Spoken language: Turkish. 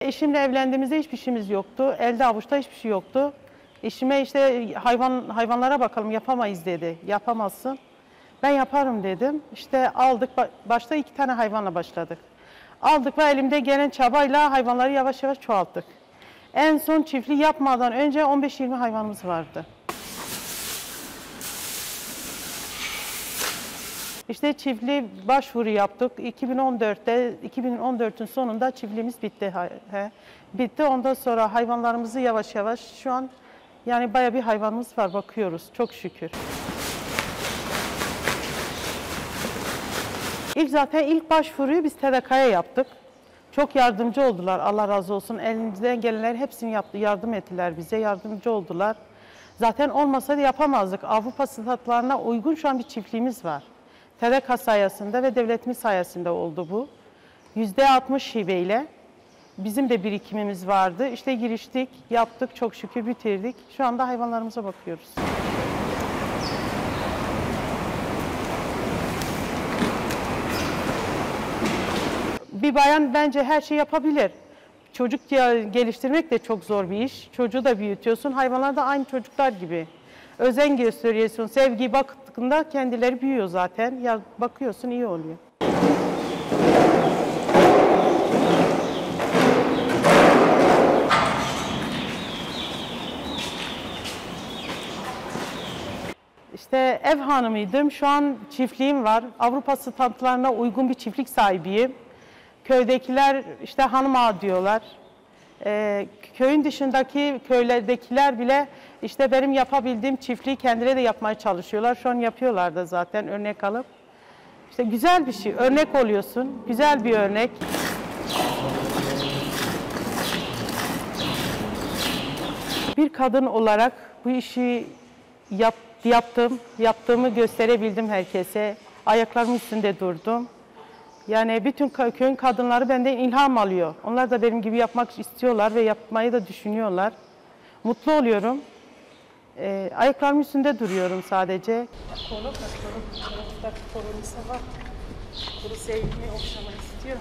Eşimle evlendiğimizde hiçbir şeyimiz yoktu. Elde avuçta hiçbir şey yoktu. Eşime işte hayvan hayvanlara bakalım yapamayız dedi. Yapamazsın. Ben yaparım dedim. İşte aldık. ba- Başta iki tane hayvanla başladık. Aldık ve elimde gelen çabayla hayvanları yavaş yavaş çoğalttık. En son çiftliği yapmadan önce 15-20 hayvanımız vardı. İşte çiftliği başvuru yaptık. 2014'te 2014'ün sonunda çiftliğimiz bitti. He. Bitti. Ondan sonra hayvanlarımızı yavaş yavaş şu an yani baya bir hayvanımız var bakıyoruz çok şükür. İlk zaten ilk başvuruyu biz TDK'ya yaptık. Çok yardımcı oldular Allah razı olsun. Elimizden gelenler hepsini yaptı, yardım ettiler bize, yardımcı oldular. Zaten olmasaydı yapamazdık. Avrupa standartlarına uygun şu an bir çiftliğimiz var. TDK sayesinde ve devletimiz sayesinde oldu bu. Yüzde 60 hibeyle. Bizim de birikimimiz vardı. İşte giriştik, yaptık, çok şükür bitirdik. Şu anda hayvanlarımıza bakıyoruz. Bir bayan bence her şey yapabilir. Çocuk geliştirmek de çok zor bir iş. Çocuğu da büyütüyorsun. Hayvanlar da aynı çocuklar gibi. Özen gösteriyorsun, sevgi baktığında kendileri büyüyor zaten. Ya bakıyorsun iyi oluyor. İşte ev hanımıydım. Şu an çiftliğim var. Avrupa standartlarına uygun bir çiftlik sahibiyim. Köydekiler işte hanım ağa diyorlar. Ee, köyün dışındaki köylerdekiler bile işte benim yapabildiğim çiftliği kendileri de yapmaya çalışıyorlar. Şu an yapıyorlar da zaten örnek alıp. İşte güzel bir şey. Örnek oluyorsun. Güzel bir örnek. Bir kadın olarak bu işi yap, yaptım, yaptığımı gösterebildim herkese. Ayaklarımın üstünde durdum. Yani bütün kö- köyün kadınları benden ilham alıyor. Onlar da benim gibi yapmak istiyorlar ve yapmayı da düşünüyorlar. Mutlu oluyorum. Ee, ayaklarımın üstünde duruyorum sadece. Kolu. Kolu da kolunu sever. Kolu sevmeyi okşamak istiyor.